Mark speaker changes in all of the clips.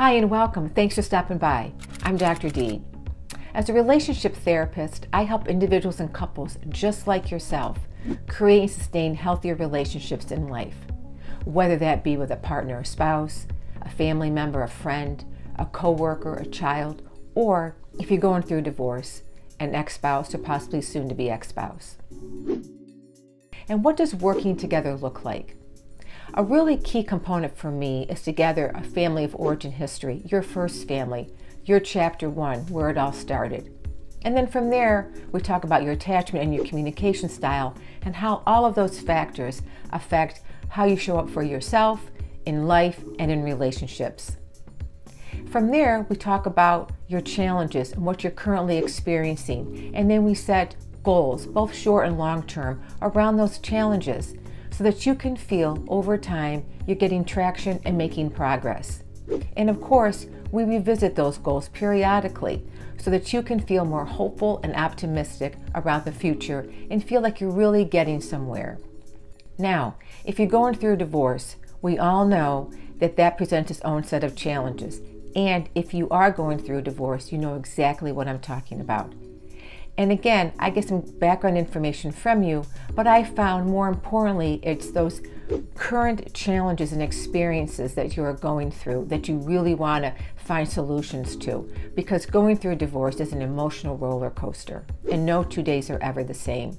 Speaker 1: Hi and welcome. Thanks for stopping by. I'm Dr. D. As a relationship therapist, I help individuals and couples just like yourself create and sustain healthier relationships in life, whether that be with a partner or spouse, a family member, a friend, a coworker, a child, or if you're going through a divorce, an ex-spouse or possibly soon to be ex-spouse. And what does working together look like? A really key component for me is to gather a family of origin history, your first family, your chapter one, where it all started. And then from there, we talk about your attachment and your communication style and how all of those factors affect how you show up for yourself, in life, and in relationships. From there, we talk about your challenges and what you're currently experiencing. And then we set goals, both short and long term, around those challenges so that you can feel over time you're getting traction and making progress. And of course, we revisit those goals periodically so that you can feel more hopeful and optimistic about the future and feel like you're really getting somewhere. Now, if you're going through a divorce, we all know that that presents its own set of challenges. And if you are going through a divorce, you know exactly what I'm talking about. And again, I get some background information from you, but I found more importantly, it's those current challenges and experiences that you are going through that you really want to find solutions to. Because going through a divorce is an emotional roller coaster, and no two days are ever the same.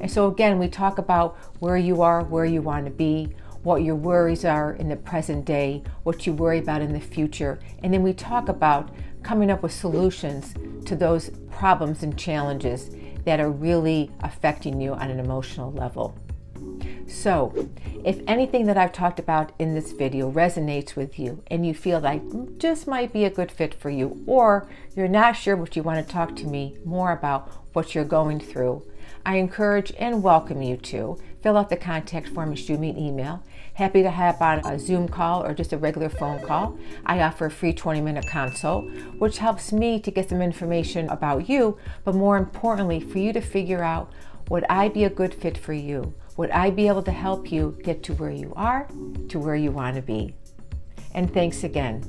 Speaker 1: And so, again, we talk about where you are, where you want to be, what your worries are in the present day, what you worry about in the future, and then we talk about coming up with solutions to those problems and challenges that are really affecting you on an emotional level. So, if anything that I've talked about in this video resonates with you and you feel like just might be a good fit for you, or you're not sure what you want to talk to me more about what you're going through, I encourage and welcome you to fill out the contact form and shoot me an email. Happy to hop on a Zoom call or just a regular phone call. I offer a free 20 minute consult, which helps me to get some information about you, but more importantly, for you to figure out would I be a good fit for you? Would I be able to help you get to where you are, to where you want to be? And thanks again.